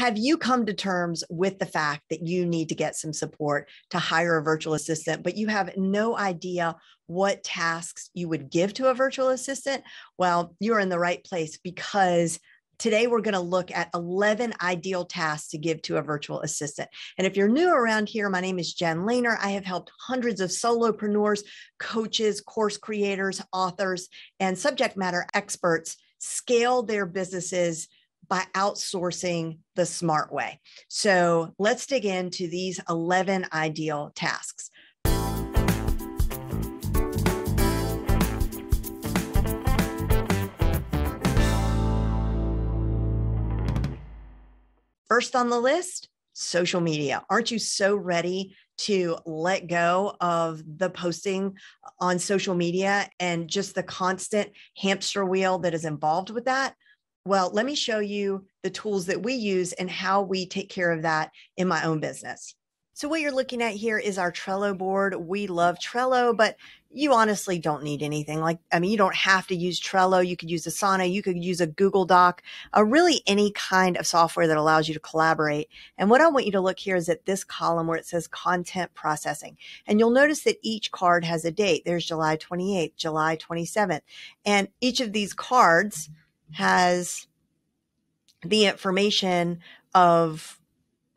have you come to terms with the fact that you need to get some support to hire a virtual assistant, but you have no idea what tasks you would give to a virtual assistant? Well, you're in the right place because Today, we're going to look at 11 ideal tasks to give to a virtual assistant. And if you're new around here, my name is Jen Lehner. I have helped hundreds of solopreneurs, coaches, course creators, authors, and subject matter experts scale their businesses by outsourcing the smart way. So let's dig into these 11 ideal tasks. First on the list, social media. Aren't you so ready to let go of the posting on social media and just the constant hamster wheel that is involved with that? Well, let me show you the tools that we use and how we take care of that in my own business. So what you're looking at here is our Trello board. We love Trello, but you honestly don't need anything like, I mean, you don't have to use Trello. You could use Asana. You could use a Google Doc, uh, really any kind of software that allows you to collaborate. And what I want you to look here is at this column where it says content processing. And you'll notice that each card has a date. There's July 28th, July 27th. And each of these cards has the information of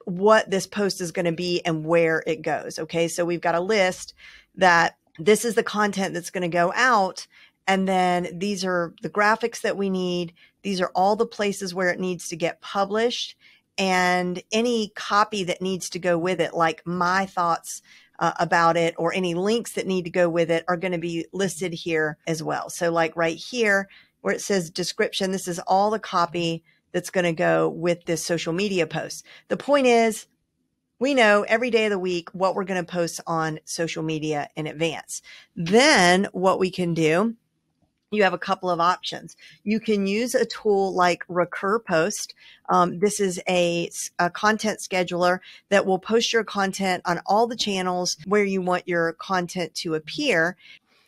what this post is going to be and where it goes. Okay. So we've got a list that this is the content that's going to go out. And then these are the graphics that we need. These are all the places where it needs to get published and any copy that needs to go with it, like my thoughts uh, about it or any links that need to go with it are going to be listed here as well. So like right here where it says description, this is all the copy that's going to go with this social media post. The point is, we know every day of the week what we're going to post on social media in advance. Then what we can do, you have a couple of options. You can use a tool like RecurPost. Um, this is a, a content scheduler that will post your content on all the channels where you want your content to appear.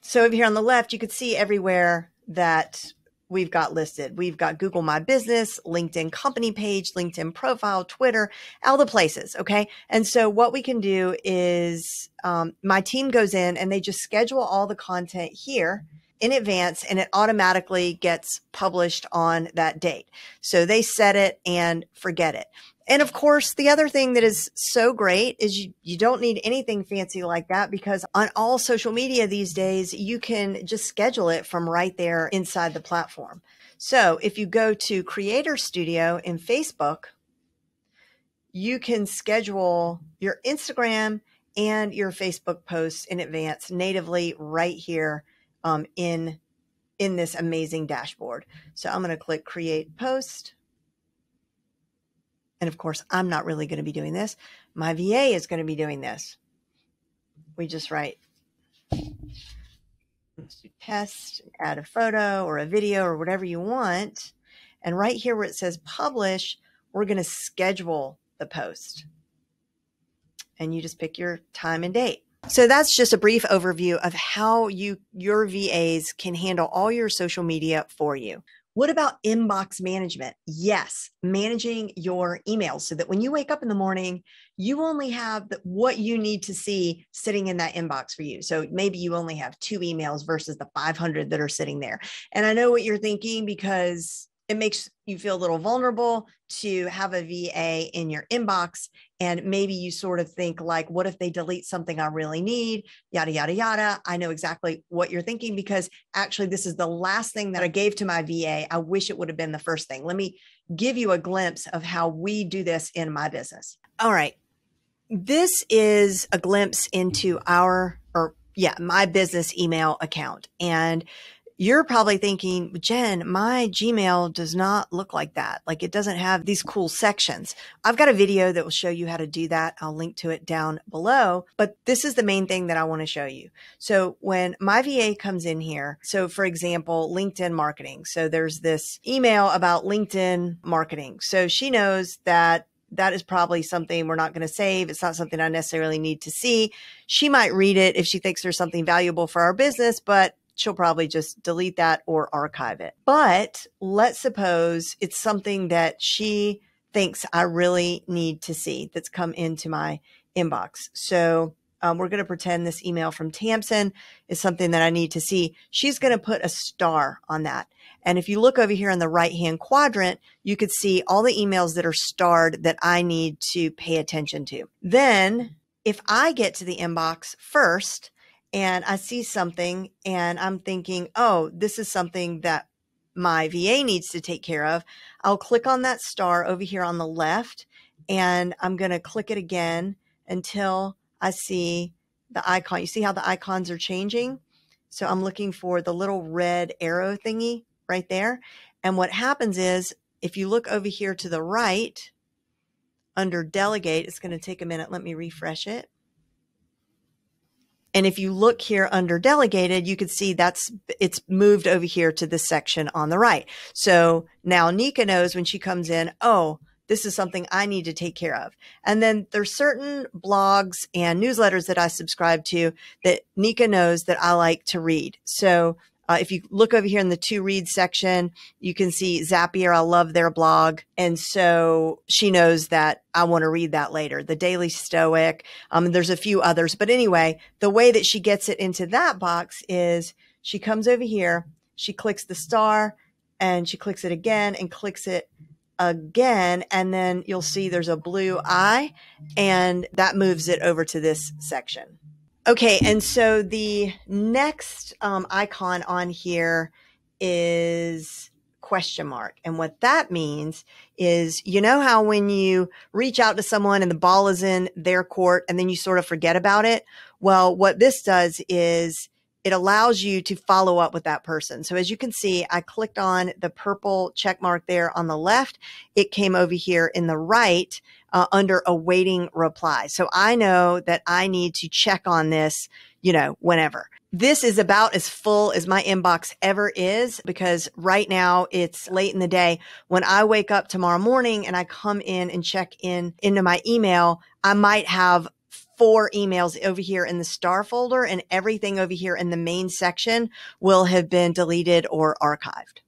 So over here on the left, you could see everywhere that we've got listed. We've got Google My Business, LinkedIn company page, LinkedIn profile, Twitter, all the places. Okay. And so what we can do is um, my team goes in and they just schedule all the content here in advance and it automatically gets published on that date. So they set it and forget it. And of course, the other thing that is so great is you, you don't need anything fancy like that because on all social media these days, you can just schedule it from right there inside the platform. So if you go to Creator Studio in Facebook, you can schedule your Instagram and your Facebook posts in advance natively right here um, in in this amazing dashboard. So I'm going to click create post. And of course, I'm not really going to be doing this. My VA is going to be doing this. We just write test, add a photo or a video or whatever you want. And right here where it says publish, we're going to schedule the post. And you just pick your time and date. So that's just a brief overview of how you your VAs can handle all your social media for you. What about inbox management? Yes, managing your emails so that when you wake up in the morning, you only have what you need to see sitting in that inbox for you. So maybe you only have two emails versus the 500 that are sitting there. And I know what you're thinking because it makes you feel a little vulnerable to have a VA in your inbox. And maybe you sort of think, like, what if they delete something I really need? Yada, yada, yada. I know exactly what you're thinking because actually, this is the last thing that I gave to my VA. I wish it would have been the first thing. Let me give you a glimpse of how we do this in my business. All right. This is a glimpse into our, or yeah, my business email account. And you're probably thinking, Jen, my Gmail does not look like that. Like it doesn't have these cool sections. I've got a video that will show you how to do that. I'll link to it down below, but this is the main thing that I want to show you. So when my VA comes in here, so for example, LinkedIn marketing. So there's this email about LinkedIn marketing. So she knows that that is probably something we're not going to save. It's not something I necessarily need to see. She might read it if she thinks there's something valuable for our business, but she'll probably just delete that or archive it. But let's suppose it's something that she thinks I really need to see that's come into my inbox. So um, we're going to pretend this email from Tamsin is something that I need to see. She's going to put a star on that. And if you look over here in the right hand quadrant, you could see all the emails that are starred that I need to pay attention to. Then if I get to the inbox first and I see something and I'm thinking, oh, this is something that my VA needs to take care of, I'll click on that star over here on the left and I'm going to click it again until I see the icon. You see how the icons are changing? So I'm looking for the little red arrow thingy right there. And what happens is if you look over here to the right under delegate, it's going to take a minute. Let me refresh it. And if you look here under delegated, you can see that's it's moved over here to this section on the right. So now Nika knows when she comes in, oh, this is something I need to take care of. And then there's certain blogs and newsletters that I subscribe to that Nika knows that I like to read. So uh, if you look over here in the to read section, you can see Zapier. I love their blog. And so she knows that I want to read that later. The Daily Stoic. Um, there's a few others. But anyway, the way that she gets it into that box is she comes over here, she clicks the star, and she clicks it again and clicks it again and then you'll see there's a blue eye and that moves it over to this section. Okay, and so the next um, icon on here is question mark. And what that means is, you know how when you reach out to someone and the ball is in their court and then you sort of forget about it? Well, what this does is it allows you to follow up with that person. So as you can see, I clicked on the purple check mark there on the left. It came over here in the right uh, under awaiting reply. So I know that I need to check on this, you know, whenever. This is about as full as my inbox ever is because right now it's late in the day. When I wake up tomorrow morning and I come in and check in into my email, I might have four emails over here in the star folder and everything over here in the main section will have been deleted or archived.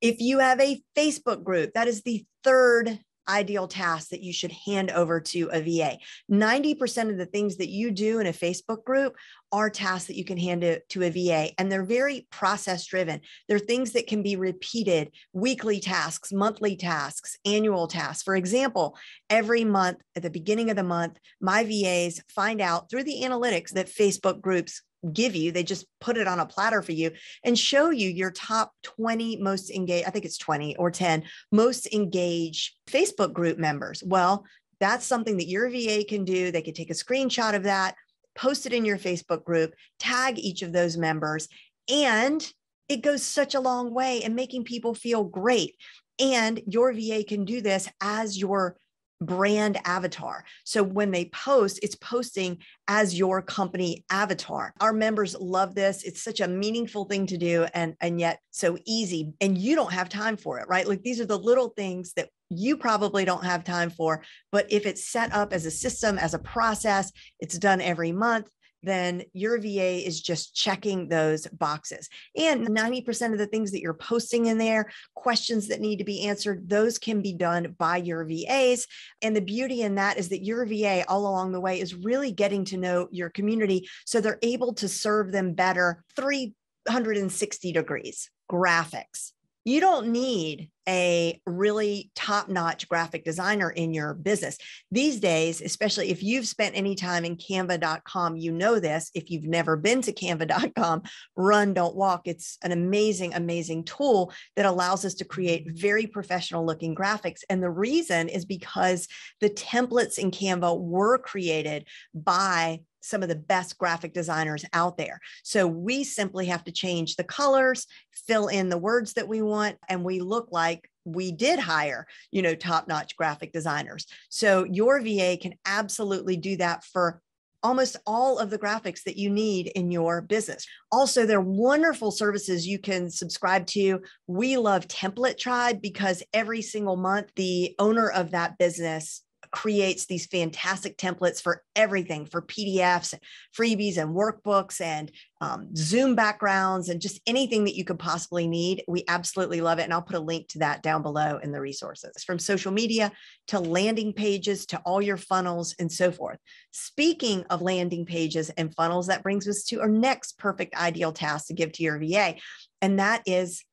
If you have a Facebook group, that is the third ideal tasks that you should hand over to a VA. 90% of the things that you do in a Facebook group are tasks that you can hand it to a VA, and they're very process driven. They're things that can be repeated weekly tasks, monthly tasks, annual tasks. For example, every month at the beginning of the month, my VAs find out through the analytics that Facebook groups give you. They just put it on a platter for you and show you your top 20 most engaged, I think it's 20 or 10 most engaged Facebook group members. Well, that's something that your VA can do. They could take a screenshot of that, post it in your Facebook group, tag each of those members, and it goes such a long way in making people feel great. And your VA can do this as your brand avatar. So when they post, it's posting as your company avatar. Our members love this. It's such a meaningful thing to do and and yet so easy and you don't have time for it, right? Like these are the little things that you probably don't have time for, but if it's set up as a system, as a process, it's done every month, then your VA is just checking those boxes. And 90% of the things that you're posting in there, questions that need to be answered, those can be done by your VAs. And the beauty in that is that your VA all along the way is really getting to know your community so they're able to serve them better 360 degrees graphics you don't need a really top notch graphic designer in your business. These days, especially if you've spent any time in canva.com, you know this. If you've never been to canva.com, run, don't walk. It's an amazing, amazing tool that allows us to create very professional looking graphics. And the reason is because the templates in Canva were created by some of the best graphic designers out there. So we simply have to change the colors, fill in the words that we want, and we look like we did hire, you know, top-notch graphic designers. So your VA can absolutely do that for almost all of the graphics that you need in your business. Also, they're wonderful services you can subscribe to. We love Template Tribe because every single month, the owner of that business creates these fantastic templates for everything for PDFs, freebies, and workbooks, and um, Zoom backgrounds, and just anything that you could possibly need. We absolutely love it. And I'll put a link to that down below in the resources from social media to landing pages to all your funnels and so forth. Speaking of landing pages and funnels, that brings us to our next perfect ideal task to give to your VA, and that is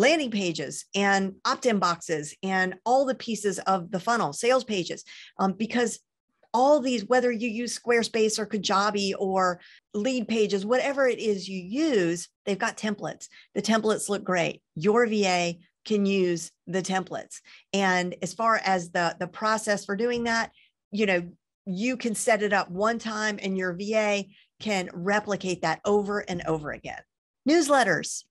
landing pages and opt-in boxes and all the pieces of the funnel, sales pages, um, because all these, whether you use Squarespace or Kajabi or Leadpages, whatever it is you use, they've got templates. The templates look great. Your VA can use the templates. And as far as the, the process for doing that, you know, you can set it up one time and your VA can replicate that over and over again. Newsletters.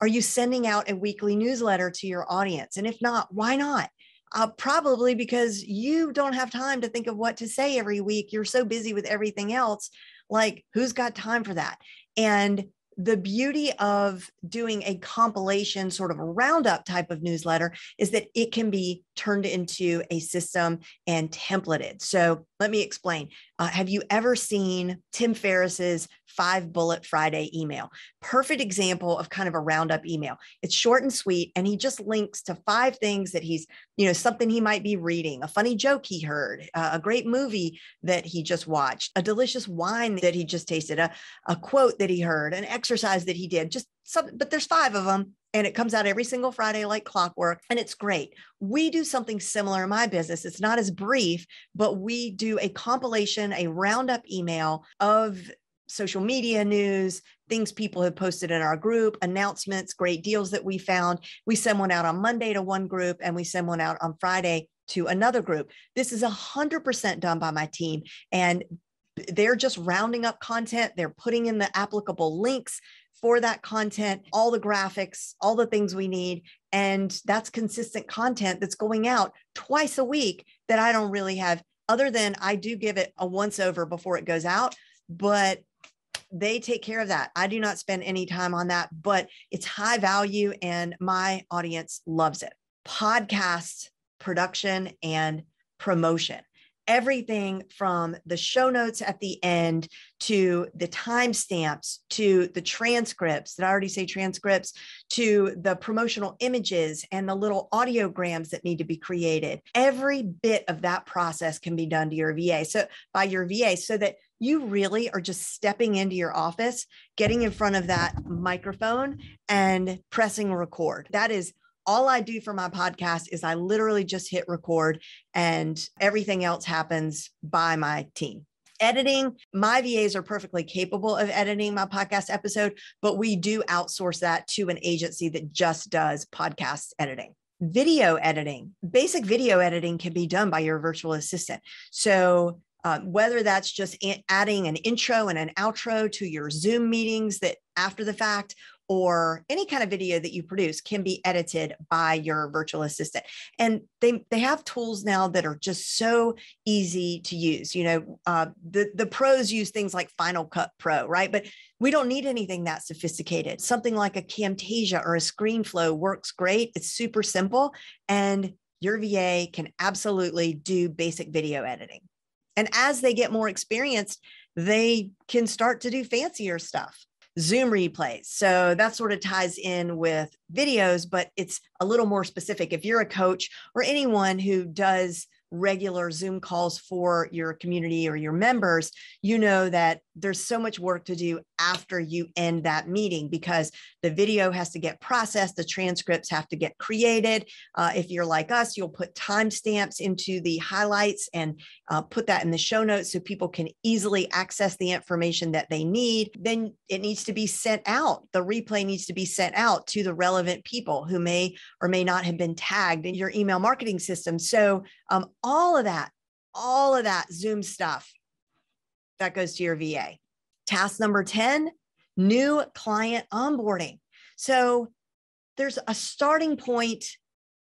Are you sending out a weekly newsletter to your audience? And if not, why not? Uh, probably because you don't have time to think of what to say every week. You're so busy with everything else. Like, who's got time for that? And the beauty of doing a compilation sort of a roundup type of newsletter is that it can be turned into a system and templated. So let me explain. Uh, have you ever seen Tim Ferriss's five bullet Friday email? Perfect example of kind of a roundup email. It's short and sweet, and he just links to five things that he's, you know, something he might be reading, a funny joke he heard, uh, a great movie that he just watched, a delicious wine that he just tasted, a, a quote that he heard, an exercise that he did, just some, but there's five of them and it comes out every single Friday like clockwork and it's great. We do something similar in my business. It's not as brief, but we do a compilation, a roundup email of social media news, things people have posted in our group, announcements, great deals that we found. We send one out on Monday to one group and we send one out on Friday to another group. This is 100% done by my team and they're just rounding up content. They're putting in the applicable links for that content, all the graphics, all the things we need. And that's consistent content that's going out twice a week that I don't really have, other than I do give it a once over before it goes out. But they take care of that. I do not spend any time on that, but it's high value and my audience loves it. Podcast production and promotion everything from the show notes at the end to the timestamps to the transcripts that I already say transcripts to the promotional images and the little audiograms that need to be created. Every bit of that process can be done to your VA. So by your VA so that you really are just stepping into your office, getting in front of that microphone and pressing record. That is all I do for my podcast is I literally just hit record and everything else happens by my team. Editing, my VAs are perfectly capable of editing my podcast episode, but we do outsource that to an agency that just does podcast editing video editing basic video editing can be done by your virtual assistant so uh, whether that's just adding an intro and an outro to your zoom meetings that after the fact or any kind of video that you produce can be edited by your virtual assistant. And they they have tools now that are just so easy to use you know uh, the the pros use things like final cut pro right? But we don't need anything that sophisticated. Something like a camtasia or a screenflow works great. It's super simple and your va can absolutely do basic video editing. And as they get more experienced they can start to do fancier stuff Zoom replays. So that sort of ties in with videos, but it's a little more specific. If you're a coach or anyone who does regular Zoom calls for your community or your members, you know that there's so much work to do after you end that meeting because the video has to get processed, the transcripts have to get created. Uh, if you're like us, you'll put timestamps into the highlights and uh, put that in the show notes so people can easily access the information that they need. Then it needs to be sent out. The replay needs to be sent out to the relevant people who may or may not have been tagged in your email marketing system. So, um, all of that, all of that Zoom stuff that goes to your VA. Task number 10 new client onboarding. So there's a starting point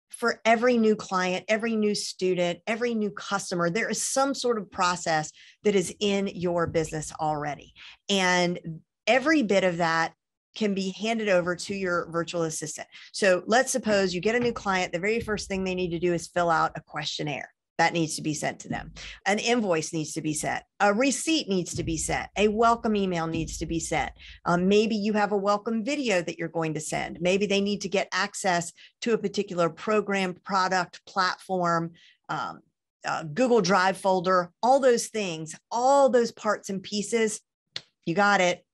for every new client, every new student, every new customer. There is some sort of process that is in your business already. And every bit of that can be handed over to your virtual assistant. So let's suppose you get a new client, the very first thing they need to do is fill out a questionnaire. That needs to be sent to them. An invoice needs to be sent. A receipt needs to be sent. A welcome email needs to be sent. Um, maybe you have a welcome video that you're going to send. Maybe they need to get access to a particular program, product, platform, um, uh, Google Drive folder, all those things, all those parts and pieces. You got it.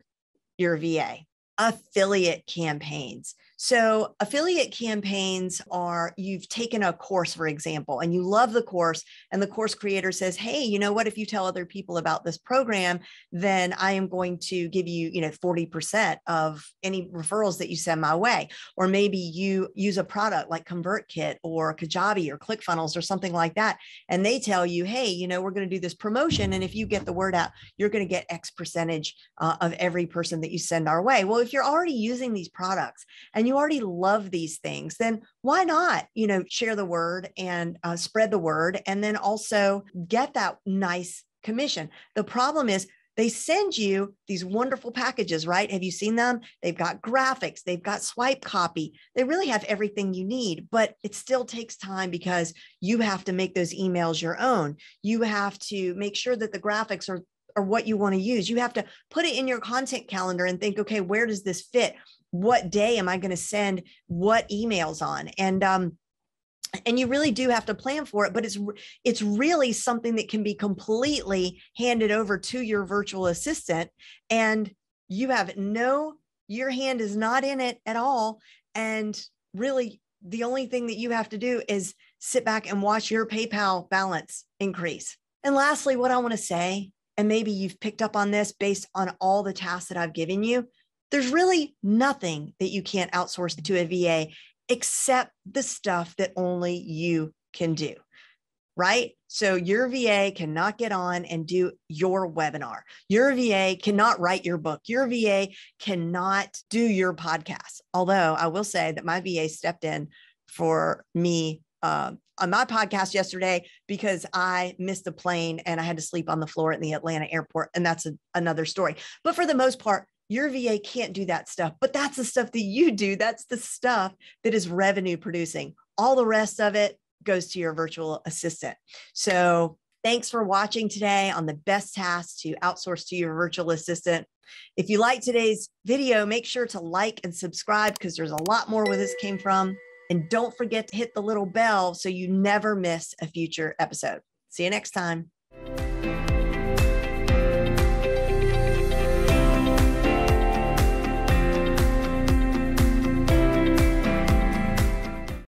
You're a VA. Affiliate campaigns. So, affiliate campaigns are you've taken a course, for example, and you love the course, and the course creator says, Hey, you know what? If you tell other people about this program, then I am going to give you, you know, 40% of any referrals that you send my way. Or maybe you use a product like ConvertKit or Kajabi or ClickFunnels or something like that. And they tell you, Hey, you know, we're going to do this promotion. And if you get the word out, you're going to get X percentage uh, of every person that you send our way. Well, if you're already using these products and and already love these things, then why not, you know, share the word and uh, spread the word and then also get that nice commission. The problem is they send you these wonderful packages, right? Have you seen them? They've got graphics, they've got swipe copy. They really have everything you need, but it still takes time because you have to make those emails your own. You have to make sure that the graphics are or what you want to use. You have to put it in your content calendar and think, okay, where does this fit? What day am I going to send what emails on? And um, and you really do have to plan for it but it's it's really something that can be completely handed over to your virtual assistant and you have no your hand is not in it at all and really the only thing that you have to do is sit back and watch your PayPal balance increase and lastly what I want to say and maybe you've picked up on this based on all the tasks that I've given you there's really nothing that you can't outsource to a VA except the stuff that only you can do. Right. So your VA cannot get on and do your webinar. Your VA cannot write your book. Your VA cannot do your podcast. Although I will say that my VA stepped in for me uh, on my podcast yesterday because I missed a plane and I had to sleep on the floor at the Atlanta airport. And that's a, another story. But for the most part, your VA can't do that stuff, but that's the stuff that you do. That's the stuff that is revenue producing. All the rest of it goes to your virtual assistant. So, thanks for watching today on the best task to outsource to your virtual assistant. If you like today's video, make sure to like and subscribe because there's a lot more where this came from. And don't forget to hit the little bell so you never miss a future episode. See you next time.